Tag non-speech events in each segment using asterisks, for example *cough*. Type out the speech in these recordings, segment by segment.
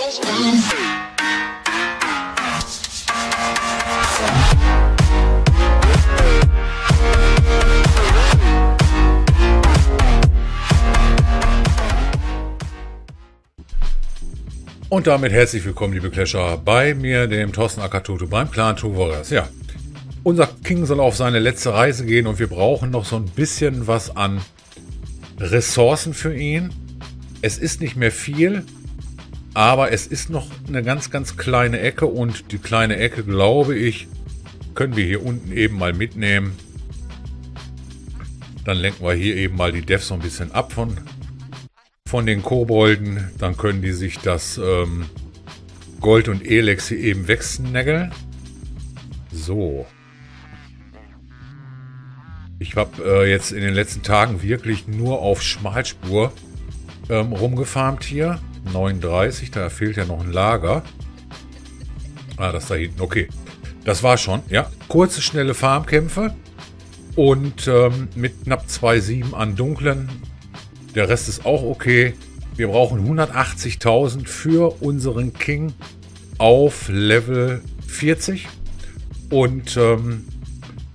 Und damit herzlich willkommen, liebe Clasher, bei mir, dem Thorsten Akatoto, beim Clan Tuvoras. Ja, unser King soll auf seine letzte Reise gehen und wir brauchen noch so ein bisschen was an Ressourcen für ihn. Es ist nicht mehr viel, aber es ist noch eine ganz, ganz kleine Ecke und die kleine Ecke, glaube ich, können wir hier unten eben mal mitnehmen. Dann lenken wir hier eben mal die Devs so ein bisschen ab von von den Kobolden. Dann können die sich das ähm, Gold und Elex hier eben wegsnaggeln. So. Ich habe äh, jetzt in den letzten Tagen wirklich nur auf Schmalspur ähm, rumgefarmt hier. 39, da fehlt ja noch ein Lager. Ah, das da hinten, okay. Das war schon, ja. Kurze, schnelle Farmkämpfe. Und ähm, mit knapp 2,7 an dunklen der Rest ist auch okay. Wir brauchen 180.000 für unseren King auf Level 40. Und ähm,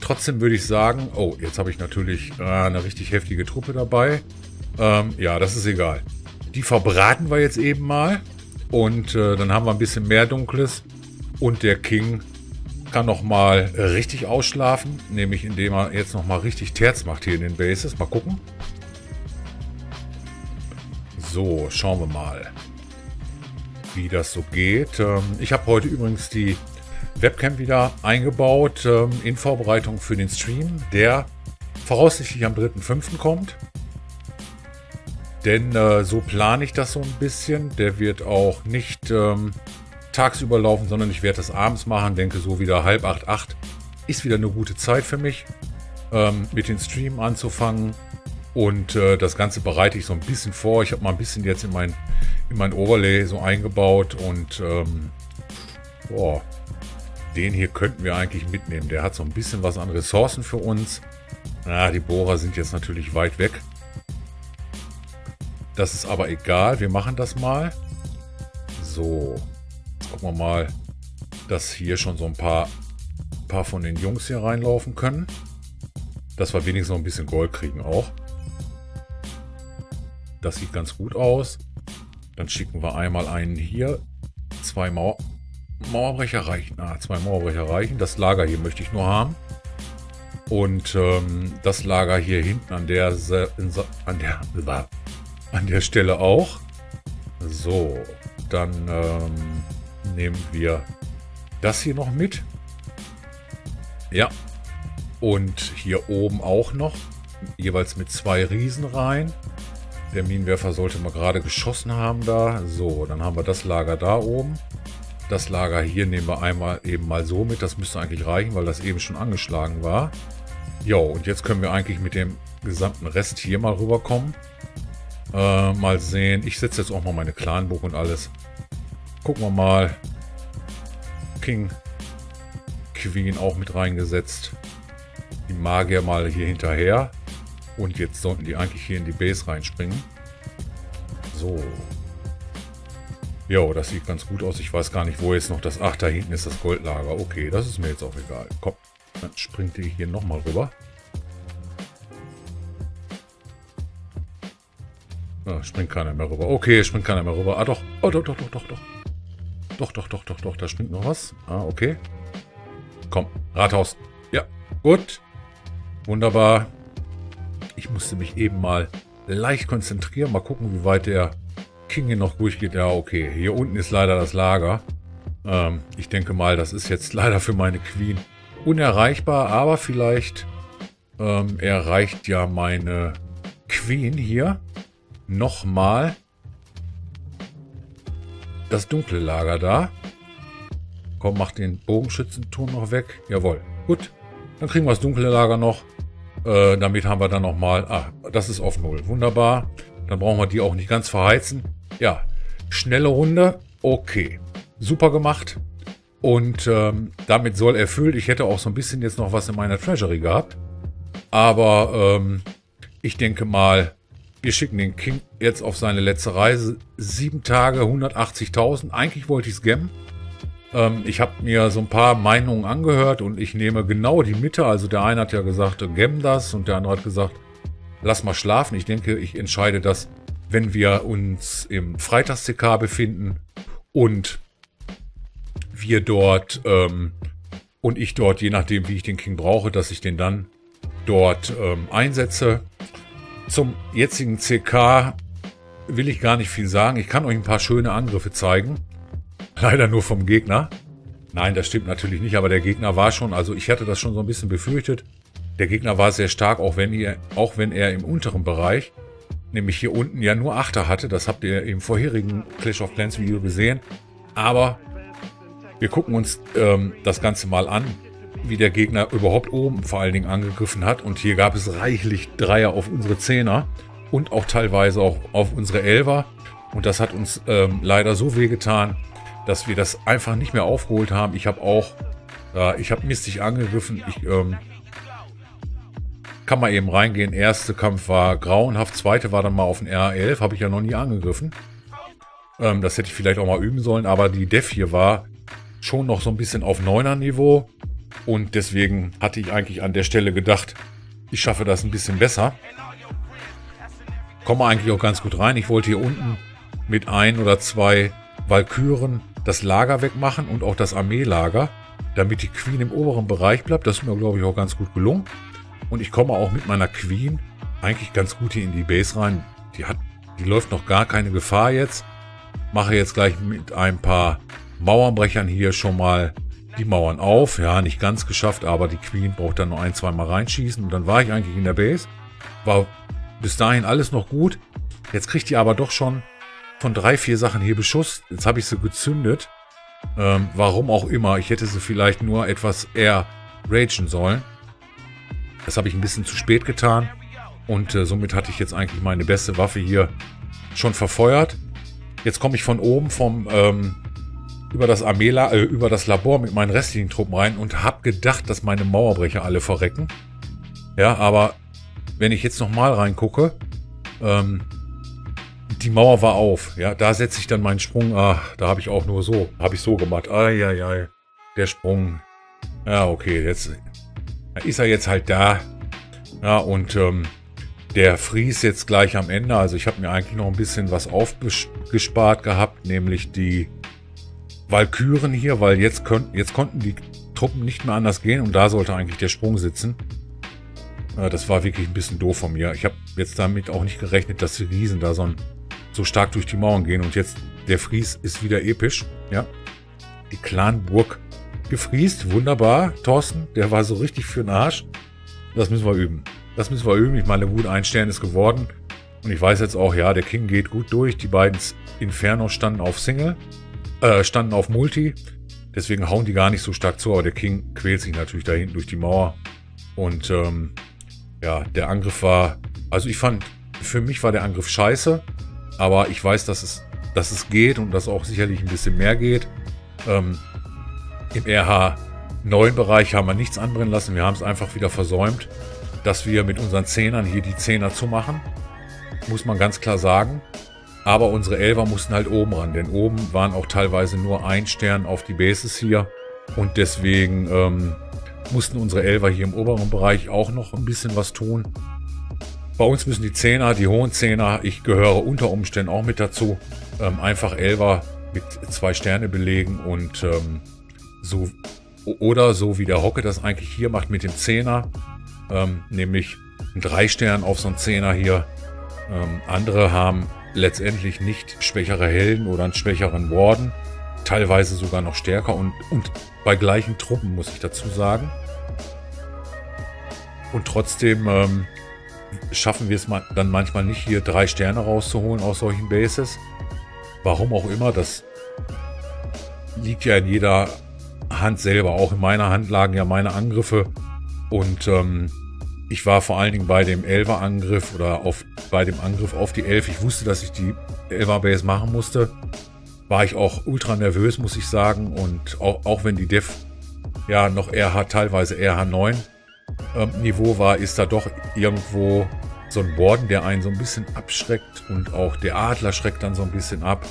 trotzdem würde ich sagen, oh, jetzt habe ich natürlich äh, eine richtig heftige Truppe dabei. Ähm, ja, das ist egal. Die verbraten wir jetzt eben mal. Und äh, dann haben wir ein bisschen mehr Dunkles. Und der King kann noch mal richtig ausschlafen. Nämlich indem er jetzt noch mal richtig Terz macht hier in den Bases. Mal gucken. So, schauen wir mal, wie das so geht. Ähm, ich habe heute übrigens die Webcam wieder eingebaut ähm, in Vorbereitung für den Stream, der voraussichtlich am 3.5. kommt. Denn äh, so plane ich das so ein bisschen. Der wird auch nicht ähm, tagsüber laufen, sondern ich werde das abends machen. Denke so wieder halb acht, acht ist wieder eine gute Zeit für mich, ähm, mit den Stream anzufangen. Und äh, das Ganze bereite ich so ein bisschen vor. Ich habe mal ein bisschen jetzt in mein, in mein Overlay so eingebaut und ähm, boah, den hier könnten wir eigentlich mitnehmen. Der hat so ein bisschen was an Ressourcen für uns. Na, die Bohrer sind jetzt natürlich weit weg. Das ist aber egal. Wir machen das mal. So, jetzt gucken wir mal, dass hier schon so ein paar, paar von den Jungs hier reinlaufen können. Dass wir wenigstens noch ein bisschen Gold kriegen auch. Das sieht ganz gut aus. Dann schicken wir einmal einen hier. Zwei Mauer Mauerbrecher reichen. Ah, zwei Mauerbrecher reichen. Das Lager hier möchte ich nur haben. Und ähm, das Lager hier hinten an der, an der, *laughs* an der Stelle auch. So, dann ähm, nehmen wir das hier noch mit. Ja. Und hier oben auch noch. Jeweils mit zwei Riesen rein. Der Minenwerfer sollte mal gerade geschossen haben da. So, dann haben wir das Lager da oben. Das Lager hier nehmen wir einmal eben mal so mit. Das müsste eigentlich reichen, weil das eben schon angeschlagen war. Jo, und jetzt können wir eigentlich mit dem gesamten Rest hier mal rüberkommen. Äh, mal sehen. Ich setze jetzt auch mal meine Clanbuch und alles. Gucken wir mal. King, Queen auch mit reingesetzt. Die Magier mal hier hinterher. Und jetzt sollten die eigentlich hier in die Base reinspringen. So. Jo, das sieht ganz gut aus. Ich weiß gar nicht, wo jetzt noch das... Ach, da hinten ist das Goldlager. Okay, das ist mir jetzt auch egal. Komm, dann springt die hier nochmal rüber. Ah, springt keiner mehr rüber. Okay, springt keiner mehr rüber. Ah, doch. Oh, doch, doch, doch, doch, doch. Doch, doch, doch, doch, doch. Da springt noch was. Ah, okay. Komm, Rathaus. Ja, gut. Wunderbar. Ich musste mich eben mal leicht konzentrieren. Mal gucken, wie weit der King hier noch durchgeht. Ja, okay. Hier unten ist leider das Lager. Ähm, ich denke mal, das ist jetzt *laughs* leider für meine Queen unerreichbar. Aber vielleicht ähm, erreicht ja meine Queen hier nochmal das dunkle Lager da. Komm, mach den Bogenschützenturm noch weg. Jawohl. Gut. Dann kriegen wir das dunkle Lager noch. Äh, damit haben wir dann nochmal, ah, das ist auf Null. Wunderbar. Dann brauchen wir die auch nicht ganz verheizen. Ja, schnelle Runde. Okay, super gemacht. Und ähm, damit soll erfüllt. Ich hätte auch so ein bisschen jetzt noch was in meiner Treasury gehabt. Aber ähm, ich denke mal, wir schicken den King jetzt auf seine letzte Reise. Sieben Tage, 180.000. Eigentlich wollte ich es gemmen. Ähm, ich habe mir so ein paar Meinungen angehört und ich nehme genau die Mitte. Also der eine hat ja gesagt, gemm das und der andere hat gesagt, lass mal schlafen. Ich denke, ich entscheide das, wenn wir uns im Freitags-CK befinden und wir dort ähm, und ich dort, je nachdem, wie ich den King brauche, dass ich den dann dort ähm, einsetze. Zum jetzigen CK will ich gar nicht viel sagen. Ich kann euch ein paar schöne Angriffe zeigen. Leider nur vom Gegner. Nein, das stimmt natürlich nicht, aber der Gegner war schon, also ich hatte das schon so ein bisschen befürchtet. Der Gegner war sehr stark, auch wenn, ihr, auch wenn er im unteren Bereich, nämlich hier unten ja nur Achter hatte. Das habt ihr im vorherigen Clash of Clans Video gesehen. Aber wir gucken uns ähm, das Ganze mal an, wie der Gegner überhaupt oben vor allen Dingen angegriffen hat. Und hier gab es reichlich Dreier auf unsere Zehner und auch teilweise auch auf unsere Elfer. Und das hat uns ähm, leider so wehgetan, dass wir das einfach nicht mehr aufgeholt haben. Ich habe auch, äh, ich habe mistig angegriffen. Ich ähm, kann mal eben reingehen. Erste Kampf war grauenhaft, zweite war dann mal auf den R11, habe ich ja noch nie angegriffen. Ähm, das hätte ich vielleicht auch mal üben sollen, aber die Def hier war schon noch so ein bisschen auf 9er Niveau. Und deswegen hatte ich eigentlich an der Stelle gedacht, ich schaffe das ein bisschen besser. Komme eigentlich auch ganz gut rein. Ich wollte hier unten mit ein oder zwei Valkyren das Lager wegmachen und auch das Armeelager, damit die Queen im oberen Bereich bleibt. Das ist mir, glaube ich, auch ganz gut gelungen. Und ich komme auch mit meiner Queen eigentlich ganz gut hier in die Base rein. Die hat, die läuft noch gar keine Gefahr jetzt. Mache jetzt gleich mit ein paar Mauernbrechern hier schon mal die Mauern auf. Ja, nicht ganz geschafft, aber die Queen braucht dann noch ein, zwei Mal reinschießen. Und dann war ich eigentlich in der Base. War bis dahin alles noch gut. Jetzt kriegt die aber doch schon von drei, vier Sachen hier Beschuss. Jetzt habe ich sie gezündet. Ähm, warum auch immer. Ich hätte sie vielleicht nur etwas eher ragen sollen. Das habe ich ein bisschen zu spät getan. Und äh, somit hatte ich jetzt eigentlich meine beste Waffe hier schon verfeuert. Jetzt komme ich von oben vom ähm, über das Armeela, äh, über das Labor mit meinen restlichen Truppen rein und habe gedacht, dass meine Mauerbrecher alle verrecken. Ja, aber wenn ich jetzt nochmal reingucke, ähm, die Mauer war auf. Ja, da setze ich dann meinen Sprung. Ah, da habe ich auch nur so, habe ich so gemacht. Ai. Der Sprung. Ja, okay, jetzt ist er jetzt halt da. Ja, und ähm, der Fries jetzt gleich am Ende. Also ich habe mir eigentlich noch ein bisschen was aufgespart gehabt, nämlich die Walküren hier, weil jetzt, könnt, jetzt konnten die Truppen nicht mehr anders gehen und da sollte eigentlich der Sprung sitzen. Äh, das war wirklich ein bisschen doof von mir. Ich habe jetzt damit auch nicht gerechnet, dass die Riesen da so, so stark durch die Mauern gehen und jetzt der Fries ist wieder episch. Ja, die Clanburg gefriest, wunderbar. Thorsten, der war so richtig für den Arsch. Das müssen wir üben. Das müssen wir üben. Ich meine, gut, ein Stern ist geworden. Und ich weiß jetzt auch, ja, der King geht gut durch. Die beiden Inferno standen auf Single äh, standen auf Multi. Deswegen hauen die gar nicht so stark zu, aber der King quält sich natürlich da hinten durch die Mauer. Und ähm, ja, der Angriff war, also ich fand, für mich war der Angriff scheiße, aber ich weiß, dass es, dass es geht und dass auch sicherlich ein bisschen mehr geht. Ähm, Im RH 9 Bereich haben wir nichts anbrennen lassen. Wir haben es einfach wieder versäumt, dass wir mit unseren Zehnern hier die Zehner zumachen. Muss man ganz klar sagen. Aber unsere Elfer mussten halt oben ran, denn oben waren auch teilweise nur ein Stern auf die Bases hier. Und deswegen ähm, mussten unsere Elfer hier im oberen Bereich auch noch ein bisschen was tun. Bei uns müssen die Zehner, die hohen Zehner, ich gehöre unter Umständen auch mit dazu, ähm, einfach Elfer mit zwei Sterne belegen und ähm, so oder so wie der Hocke das eigentlich hier macht mit dem Zehner, ähm, nämlich drei Stern auf so einen Zehner hier. Ähm, andere haben letztendlich nicht schwächere Helden oder einen schwächeren Warden, teilweise sogar noch stärker und, und bei gleichen Truppen, muss ich dazu sagen. Und trotzdem ähm, schaffen wir es dann manchmal nicht, hier drei Sterne rauszuholen aus solchen Bases. Warum auch immer, das liegt ja in jeder Hand selber. Auch in meiner Hand lagen ja meine Angriffe. Und ähm, ich war vor allen Dingen bei dem Elver-Angriff oder auf, bei dem Angriff auf die Elf. Ich wusste, dass ich die Elver-Base machen musste. War ich auch ultra nervös, muss ich sagen. Und auch, auch wenn die Def ja noch RH, teilweise RH9 ähm, Niveau war, ist da doch irgendwo so ein Borden, der einen so ein bisschen abschreckt und auch der Adler schreckt dann so ein bisschen ab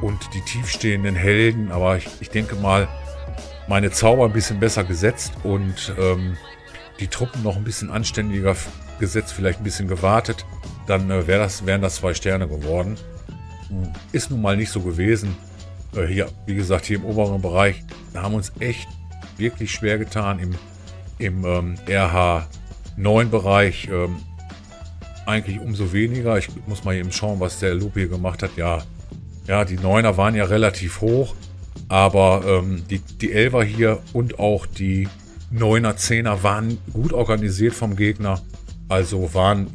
und die tiefstehenden Helden. Aber ich, ich denke mal, meine Zauber ein bisschen besser gesetzt und ähm, die Truppen noch ein bisschen anständiger gesetzt, vielleicht ein bisschen gewartet, dann äh, wär das, wären das zwei Sterne geworden. Hm, ist nun mal nicht so gewesen. Äh, hier, wie gesagt, hier im oberen Bereich, haben uns echt wirklich schwer getan. Im, im ähm, RH9-Bereich ähm, eigentlich umso weniger. Ich muss mal eben schauen, was der Loop hier gemacht hat. Ja, ja, die Neuner waren ja relativ hoch, aber ähm, die, die Elfer hier und auch die Neuner, Zehner waren gut organisiert vom Gegner. Also waren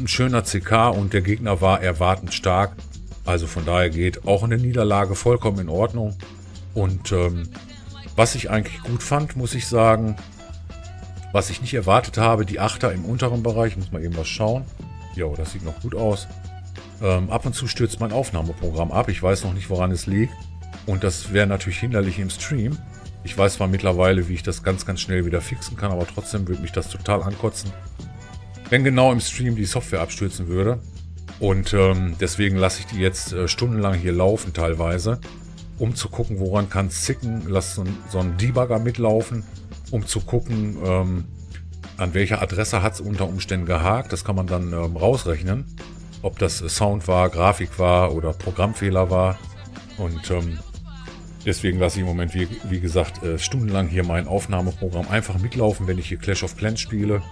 ein schöner CK und der Gegner war erwartend stark. Also von daher geht auch eine Niederlage vollkommen in Ordnung. Und ähm, was ich eigentlich gut fand, muss ich sagen, was ich nicht erwartet habe, die Achter im unteren Bereich, muss man eben was schauen. Jo, das sieht noch gut aus. Ähm, ab und zu stürzt mein Aufnahmeprogramm ab. Ich weiß noch nicht, woran es liegt. Und das wäre natürlich hinderlich im Stream. Ich weiß zwar mittlerweile, wie ich das ganz, ganz schnell wieder fixen kann, aber trotzdem würde mich das total ankotzen, wenn genau im Stream die Software abstürzen würde. Und ähm, deswegen lasse ich die jetzt äh, stundenlang hier laufen teilweise, um zu gucken, woran kann es zicken. Lass so, so einen Debugger mitlaufen, um zu gucken, ähm, an welcher Adresse hat es unter Umständen gehakt. Das kann man dann ähm, rausrechnen ob das Sound war, Grafik war oder Programmfehler war. Und ähm, deswegen lasse ich im Moment, wie, wie gesagt, äh, stundenlang hier mein Aufnahmeprogramm einfach mitlaufen, wenn ich hier Clash of Clans spiele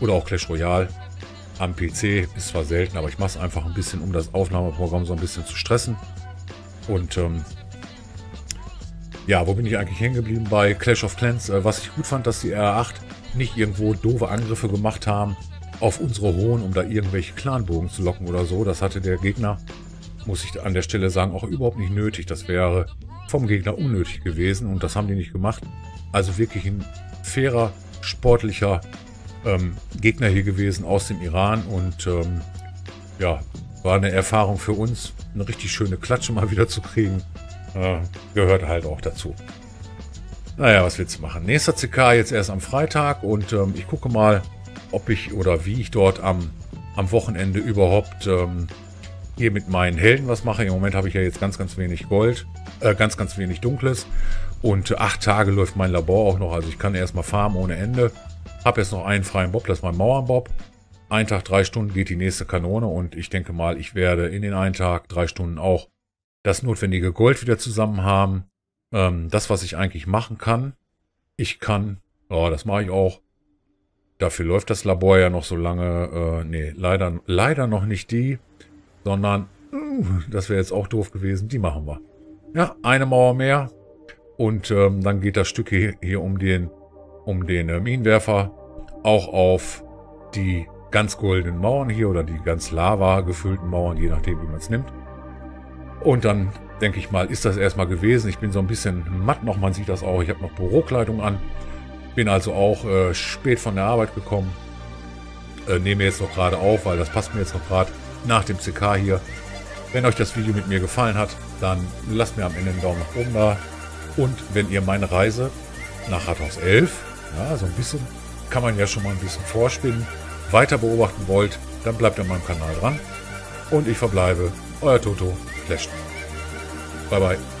oder auch Clash Royale. Am PC ist zwar selten, aber ich mache es einfach ein bisschen, um das Aufnahmeprogramm so ein bisschen zu stressen. Und ähm, ja, wo bin ich eigentlich hängen geblieben? Bei Clash of Clans. Äh, was ich gut fand, dass die R8 nicht irgendwo doofe Angriffe gemacht haben, auf unsere Hohen, um da irgendwelche Clanbogen zu locken oder so. Das hatte der Gegner, muss ich an der Stelle sagen, auch überhaupt nicht nötig. Das wäre vom Gegner unnötig gewesen und das haben die nicht gemacht. Also wirklich ein fairer, sportlicher ähm, Gegner hier gewesen aus dem Iran und ähm, ja, war eine Erfahrung für uns, eine richtig schöne Klatsche mal wieder zu kriegen. Äh, gehört halt auch dazu. Naja, was willst du machen? Nächster CK jetzt erst am Freitag und ähm, ich gucke mal, ob ich oder wie ich dort am, am Wochenende überhaupt ähm, hier mit meinen Helden was mache. Im Moment habe ich ja jetzt ganz, ganz wenig Gold, äh, ganz, ganz wenig Dunkles. Und acht Tage läuft mein Labor auch noch. Also ich kann erstmal farmen ohne Ende. Habe jetzt noch einen freien Bob, das ist mein Mauernbob. Ein Tag, drei Stunden geht die nächste Kanone und ich denke mal, ich werde in den einen Tag, drei Stunden auch das notwendige Gold wieder zusammen haben. Ähm, das, was ich eigentlich machen kann. Ich kann, oh, das mache ich auch, Dafür läuft das Labor ja noch so lange. Äh, nee, leider, leider noch nicht die, sondern, uh, das wäre jetzt auch doof gewesen, die machen wir. Ja, eine Mauer mehr. Und ähm, dann geht das Stück hier, hier um den, um den Minenwerfer auch auf die ganz goldenen Mauern hier oder die ganz lava gefüllten Mauern, je nachdem, wie man es nimmt. Und dann denke ich mal, ist das erstmal gewesen. Ich bin so ein bisschen matt noch, man sieht das auch. Ich habe noch Bürokleidung an. Bin also auch äh, spät von der Arbeit gekommen. Äh, nehme jetzt noch gerade auf, weil das passt mir jetzt noch gerade nach dem CK hier. Wenn euch das Video mit mir gefallen hat, dann lasst mir am Ende einen Daumen nach oben da. Und wenn ihr meine Reise nach Rathaus 11, ja, so ein bisschen, kann man ja schon mal ein bisschen vorspinnen, weiter beobachten wollt, dann bleibt an meinem Kanal dran. Und ich verbleibe, euer Toto Flash. Bye bye.